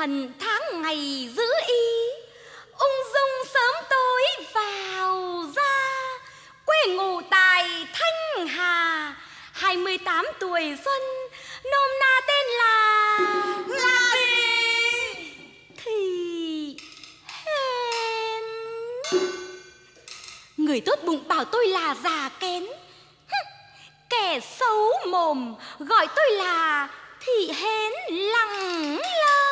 phần tháng ngày giữ y. Ung dung sớm tối vào ra, quê ngụ tại thanh hà. 28 tuổi xuân, nôm na tên là là gì thì hên người tốt bụng bảo tôi là già kén. Kẻ xấu mồm gọi tôi là thị hến lằng lơ.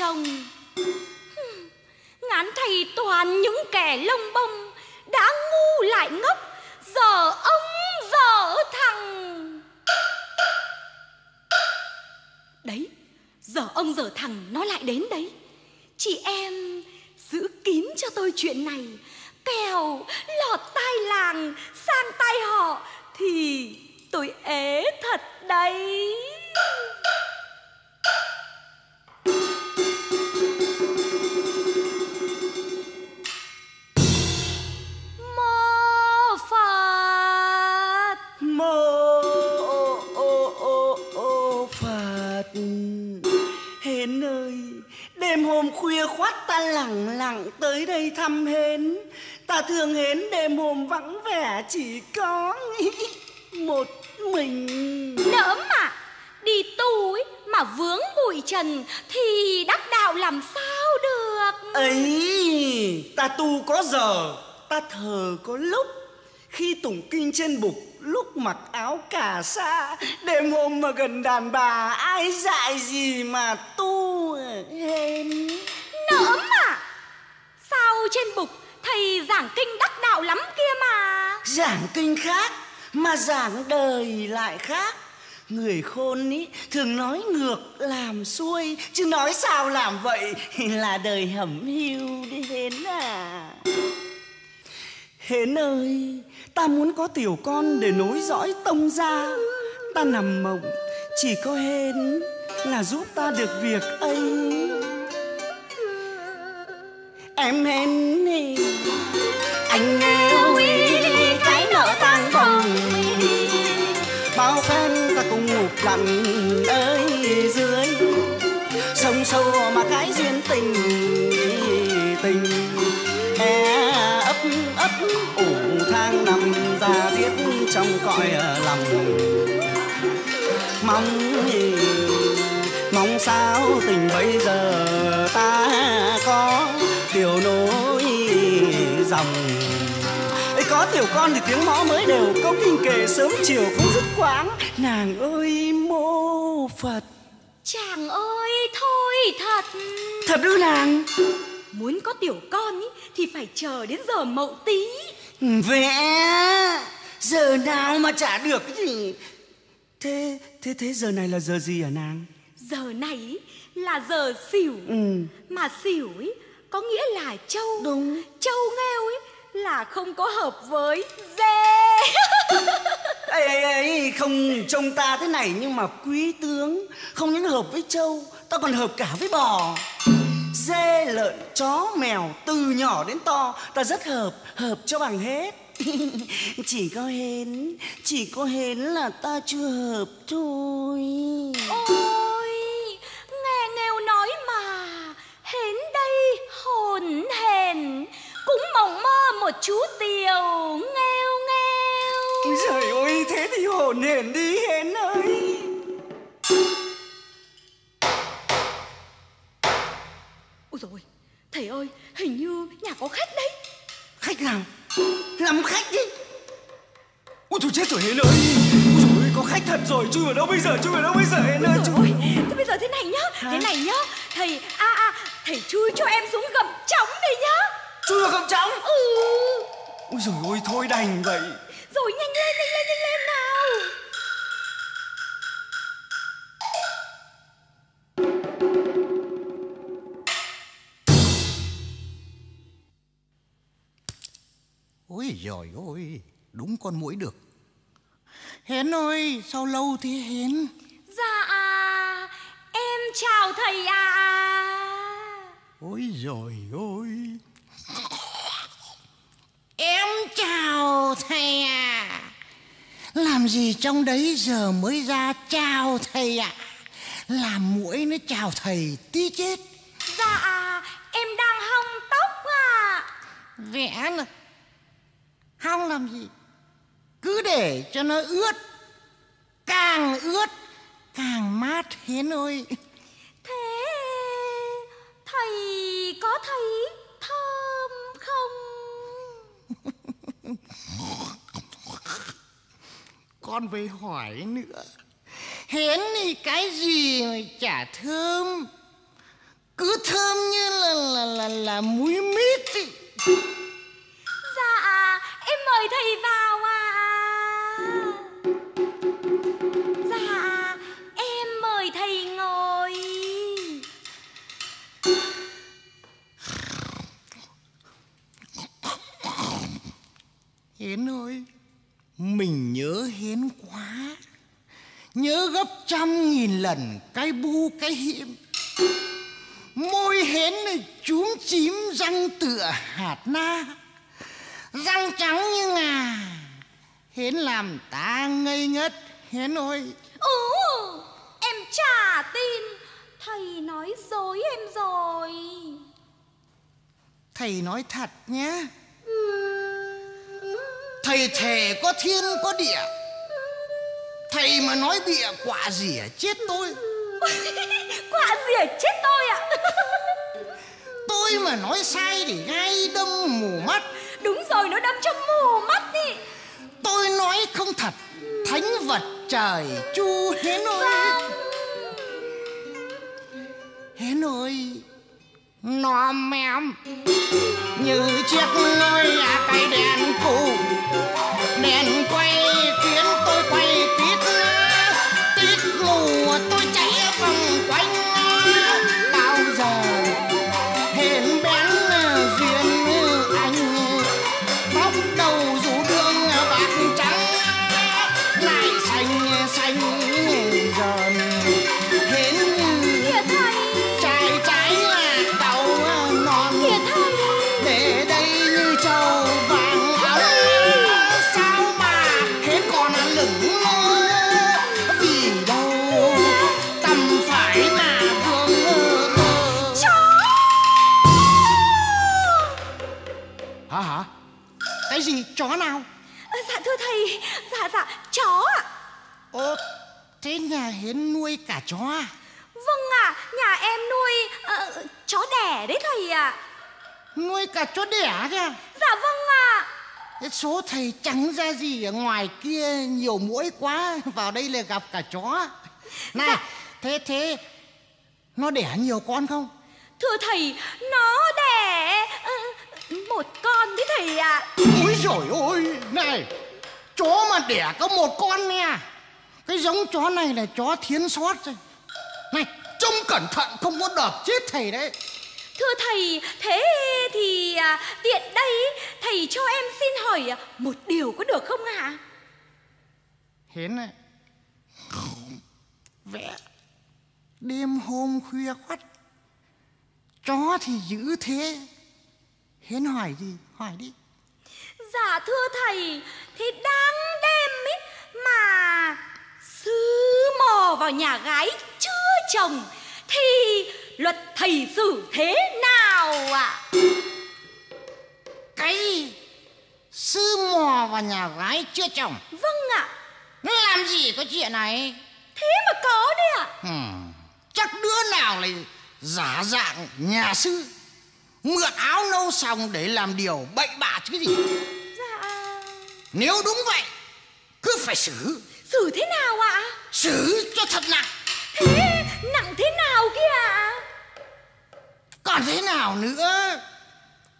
Chồng. Ngán thầy toàn những kẻ lông bông đã ngu lại ngốc, giờ ông, giờ thằng. Đấy, giờ ông, giờ thằng nó lại đến đấy. Chị em, giữ kín cho tôi chuyện này. Kèo lọt tai làng sang tai họ thì tôi ế thật đấy. Đêm hôm khuya khoát ta lặng lặng tới đây thăm hến. Ta thương hến đêm hôm vắng vẻ chỉ có một mình. Nỡm mà đi tu ấy mà vướng bụi trần thì đắc đạo làm sao được? Ấy ta tu có giờ ta thờ có lúc. Khi tụng kinh trên bục lúc mặc áo cà sa đêm hôm mà gần đàn bà ai dạy gì mà tu hên? Nỡm mà! Sao trên bục thầy giảng kinh đắc đạo lắm kia mà? Giảng kinh khác mà giảng đời lại khác. Người khôn ý thường nói ngược làm xuôi chứ nói sao làm vậy là đời hẩm hiu đi hến à. Hến ơi ta muốn có tiểu con để nối dõi tông gia. Ta nằm mộng chỉ có hên là giúp ta được việc ấy. Em hên đi, anh yêu cái nợ tan bồng bao phen ta cùng ngục lặng ơi dưới. Sông sâu mặt. Cõi lòng. Mong mong sao tình bây giờ ta có điều nối dòng? Ấy có tiểu con thì tiếng mõ mới đều câu kinh kệ sớm chiều không dứt quãng nàng ơi mô phật. Chàng ơi thôi thật. Thật ư nàng? Muốn có tiểu con ý, thì phải chờ đến giờ mậu tí vẽ giờ nào mà trả được cái gì? Thế thế thế giờ này là giờ gì hả nàng? Giờ này là giờ xỉu. Ừ. Mà xỉu ý, có nghĩa là trâu Đúng. trâu nghêu ấy là không có hợp với dê. Ấy ấy ấy không trông ta thế này nhưng mà quý tướng không những hợp với trâu ta còn hợp cả với bò. Dê lợn chó mèo từ nhỏ đến to ta rất hợp hợp cho bằng hết chỉ có hến chỉ có hến là ta chưa hợp thôi. Ôi nghe nghêu nói mà hến đây hồn hển cũng mộng mơ một chú tiều nghêu Ôi trời ơi thế thì hồn hển đi hến ơi. Ôi rồi thầy ơi hình như nhà có khách đấy. Khách nào làm khách đi ôi thôi chết rồi hến ơi. Ôi trời ơi có khách thật rồi. Chui ở đâu bây giờ chui ở đâu bây giờ hến ơi Ôi chui. ôi, thế bây giờ thế này nhá Thế này nhá. Thầy, a a thầy chui cho em xuống gầm trống đây nhá. Chui vào gầm trống? Ừ. Ôi trời ơi thôi đành vậy. Rồi nhanh lên, nhanh lên, nhanh lên Ôi giời ơi, đúng con mũi được. Hến ơi, sao lâu thế Hến? Dạ em chào thầy ạ Ôi giời ơi. Em chào thầy à. Làm gì trong đấy giờ mới ra chào thầy ạ? Làm mũi nó chào thầy tí chết. Dạ em đang hong tóc ạ Vẽ là Hong làm gì? Cứ để cho nó ướt. Càng ướt càng mát Hến ơi. Thế thầy có thấy thơm không? Con phải hỏi nữa. Hến thì cái gì mà chả thơm. Cứ thơm như là là là, là muối mít ý. Mời thầy vào ạ Dạ em mời thầy ngồi hiến ơi, mình nhớ hiến quá. Nhớ gấp trăm nghìn lần cái bu cái hiểm. Môi Hến này chúm chím răng tựa hạt na. Răng trắng như ngà. Hến làm ta ngây ngất. Hến ơi, Ừ em chả tin Thầy nói dối em rồi thầy nói thật nhé. Thầy thề có thiên có địa. Thầy mà nói bịa quả gì chết tôi. Quả gì chết tôi ạ Tôi mà nói sai thì gai đâm mù mắt Đúng rồi nó đâm cho mù mắt đi Tôi nói không thật Thánh vật trời chu hến ơi Hến ơi Nó mềm Như chiếc nồi à cây đèn cũ. Đèn quay khiến anh thế nhà Hiến nuôi cả chó à? Vâng ạ Nhà em nuôi ờ, chó đẻ đấy thầy ạ. Nuôi cả chó đẻ kìa? Dạ vâng ạ. Thế số thầy chẳng ra gì ở ngoài kia nhiều mũi quá Vào đây là gặp cả chó. Này, thế thế Nó đẻ nhiều con không? Thưa thầy Nó đẻ ờ, Một con đấy thầy ạ. Ôi dồi ôi, này Chó mà đẻ có một con nè Cái giống chó này là chó thiến sót rồi. Này, trông cẩn thận không có đập chết thầy đấy. Thưa thầy Thế thì à, tiện đây Thầy cho em xin hỏi à, Một điều có được không ạ? Hiến này Vẽ. Đêm hôm khuya khoắt Chó thì dữ thế. Hiến hỏi gì? Hỏi đi. Dạ thưa thầy Thế đang đêm ấy Mà Sư mò vào nhà gái chưa chồng Thì luật thầy xử thế nào ạ? Cái gì Sư mò vào nhà gái chưa chồng. Vâng ạ. Nó làm gì có chuyện này? Thế mà có đấy ạ. Hmm. Chắc đứa nào lại giả dạng nhà sư Mượn áo nâu xong để làm điều bậy bạ chứ gì. Dạ. Nếu đúng vậy Cứ phải xử Xử thế nào ạ? Xử cho thật nặng Thế nặng thế nào kia ạ? Còn thế nào nữa?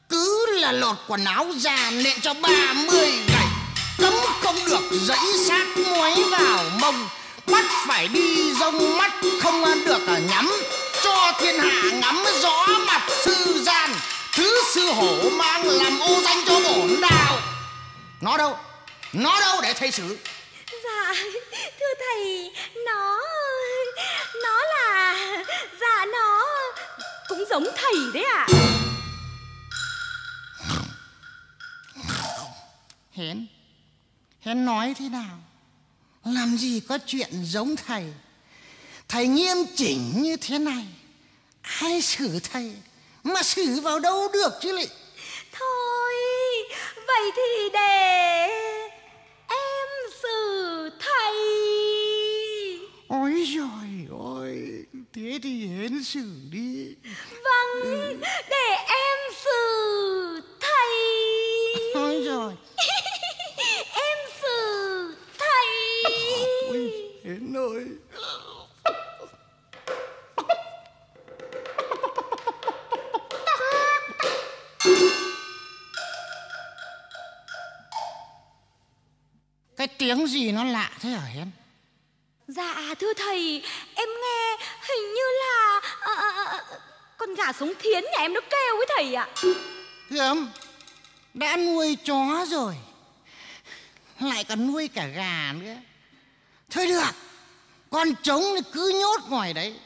Cứ là lột quần áo ra nện cho ba mươi gậy Cấm không được dẫy sát muối vào mông. Bắt phải đi rông mắt không được nhắm Cho thiên hạ ngắm rõ mặt sư gian. Thứ sư hổ mang làm ô danh cho bổn đạo nó đâu? Nó đâu để thầy xử Dạ thưa thầy Nó Nó là Dạ nó Cũng giống thầy đấy ạ. Hến hến nói thế nào? Làm gì có chuyện giống thầy? Thầy nghiêm chỉnh như thế này ai xử thầy mà xử vào đâu được chứ lị? Thôi Vậy thì để Em xử thầy ôi rồi ôi thế thì hến xử đi. Vâng Để em xử thầy. Ôi rồi. Em xử thầy. Ôi hến ơi. Cái tiếng gì nó lạ thế hả hến? Dạ thưa thầy hình như là à, à, Con gà sống thiến nhà em nó kêu với thầy ạ. Gớm Đã nuôi chó rồi Lại còn nuôi cả gà nữa. Thôi được Con trống thì cứ nhốt ngoài đấy.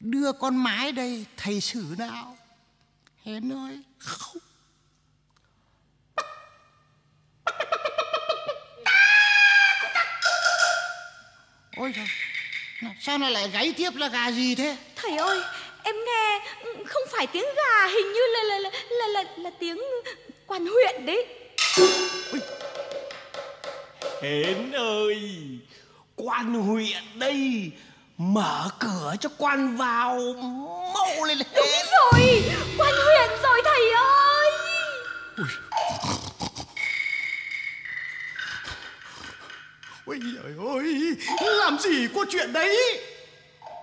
Đưa con mái đây Thầy xử nào. Hén ơi. Không Ôi trời. Sao nó lại gáy tiếp là gà gì thế? Thầy ơi em nghe không phải tiếng gà Hình như là là là là, là, là tiếng quan huyện đấy. Hến ơi Quan huyện đây Mở cửa cho quan vào Mau lên Đúng Hến. rồi quan huyện Ôi trời ơi, làm gì có chuyện đấy?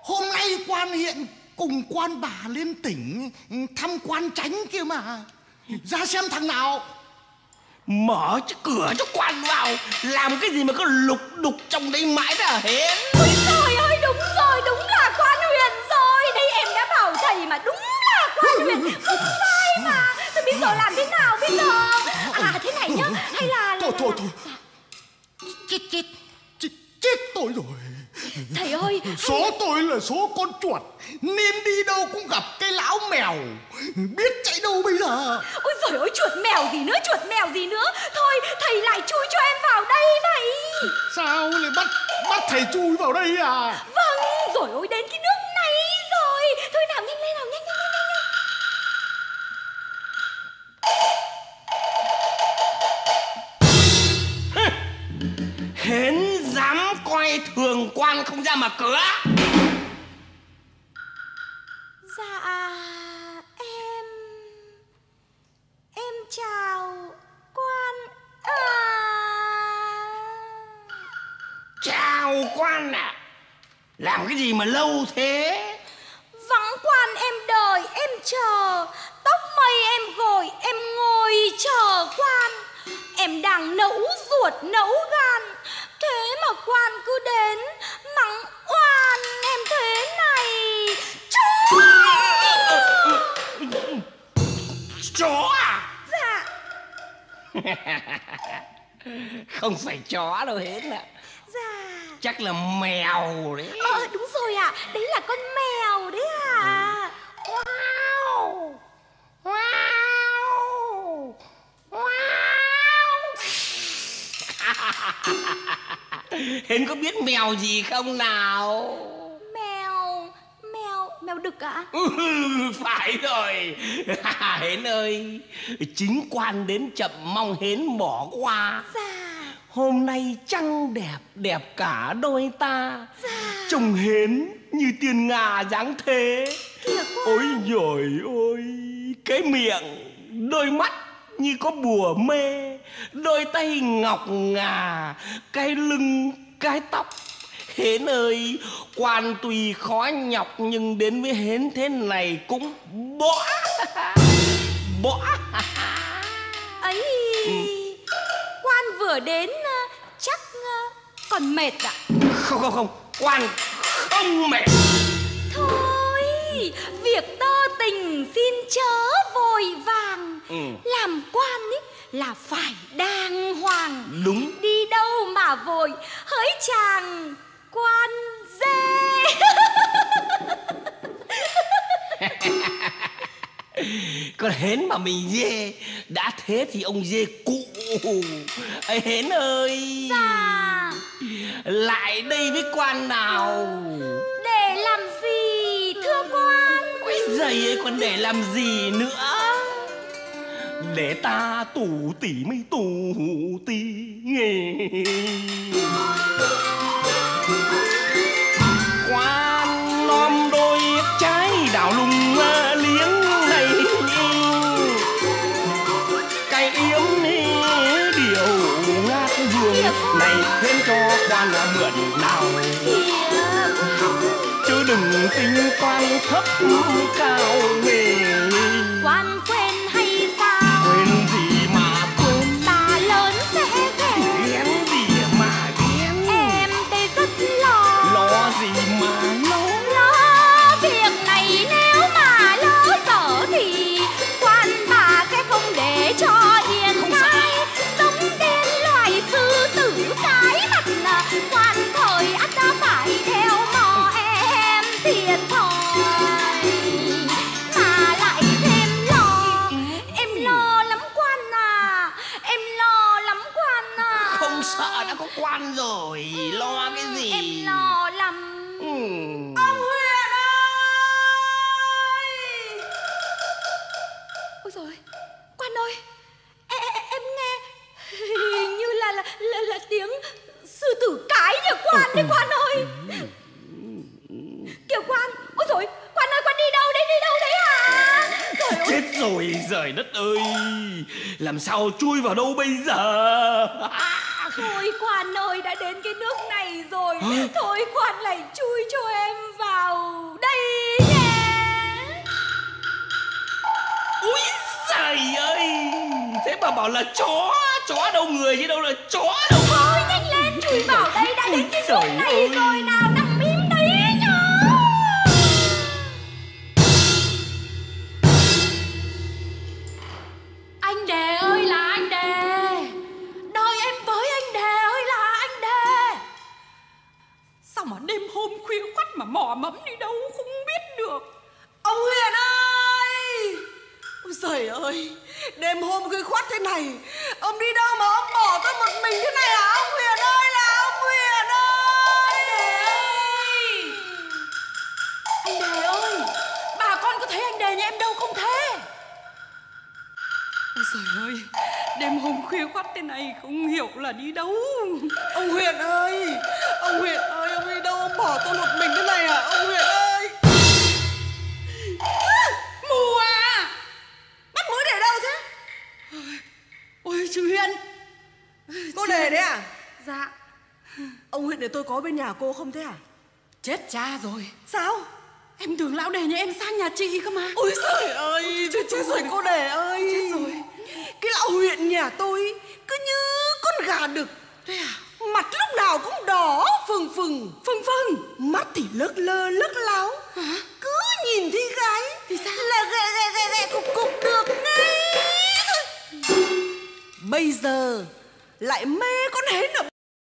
Hôm nay quan hiện cùng quan bà lên tỉnh thăm quan tránh kia mà. Ra xem thằng nào. Mở cho cửa cho quan vào. Làm cái gì mà cứ lục đục trong đây mãi hả? Hến Ôi trời ơi đúng rồi đúng là quan huyện rồi. Đây em đã bảo thầy mà đúng là quan huyện Không sai mà. Thôi bây giờ làm thế nào bây giờ? À thế này nhá. Hay là, là Thôi là- thôi. Là- thôi. Chết chết chết, tôi rồi. Thầy ơi Số tôi là số con chuột Nên đi đâu cũng gặp cái lão mèo. Biết chạy đâu bây giờ? Ôi trời ơi chuột mèo gì nữa chuột mèo gì nữa? Thôi thầy lại chui cho em vào đây thầy Sao lại bắt bắt thầy chui vào đây à? Vâng rồi quan không ra mà cửa. Dạ em Em chào quan à... Chào quan à Làm cái gì mà lâu thế? Vắng quan em đợi em chờ. Tóc mây em gội em ngồi chờ quan. Em đang nấu ruột nấu gan. Thế mà quan cứ đến Không phải chó đâu Hến ạ dạ. Chắc là mèo đấy. Ờ đúng rồi ạ. Đấy là con mèo đấy à Wow. Wow. Hến có biết mèo gì không nào Mèo đực ạ? Ừ, phải rồi. Hến ơi Chính quan đến chậm mong Hến bỏ qua. Dạ. Hôm nay trăng đẹp đẹp cả đôi ta. Dạ. Trông Hến như tiên ngà dáng thế. Ôi giời ơi Cái miệng Đôi mắt như có bùa mê. Đôi tay ngọc ngà Cái lưng Cái tóc Hến ơi, quan tùy khó nhọc nhưng đến với hến thế này cũng bỏ. bỏ. Ấy, ừ. quan vừa đến ờ, chắc ờ, còn mệt ạ. À? Không không không, quan không mệt. Thôi, việc tơ tình xin chớ vội vàng. Ừ. Làm quan ấy là phải đàng hoàng. Đúng. Đi đâu mà vội, hỡi chàng quan dê. Con hến mà mình dê Đã thế thì ông dê cụ. Ê, Hến ơi. Dạ. Lại đây với quan nào? Để làm gì thưa quan? Ôi giời ơi còn để làm gì nữa? Để ta tủ tỉ mới tủ tỉ Quan tinh quan thấp cao mềm nhỉ quan ơi! Kìa quan Ôi rồi quan ơi quan đi đâu đấy đi đâu đấy hả? Trời ơi! Chết rồi giời đất ơi! Làm sao chui vào đâu bây giờ? Thôi quan ơi đã đến cái nước này rồi. Thôi quan lại chui cho em vào đây nhé. Úi giời ơi! Thế mà bảo là chó chó đâu người chứ đâu là chó đâu Chui vào đây đã đến cái nước này rồi nào để tôi có bên nhà cô không thế à Chết cha rồi. Sao? Em tưởng lão Đề nhà em sang nhà chị cơ mà. Ôi trời ơi Chết, chết rồi. cô để ơi. Chết rồi. Cái lão huyện nhà tôi Cứ như con gà đực. Thế à? Mặt lúc nào cũng đỏ phừng phừng. Phừng phừng. Mắt thì lớt lơ lớt láo. Cứ nhìn thấy gái Thì sao? Là ghẹ ghẹ ghẹ ghẹ cục cục được ngay thôi. Bây giờ Lại mê con hến ở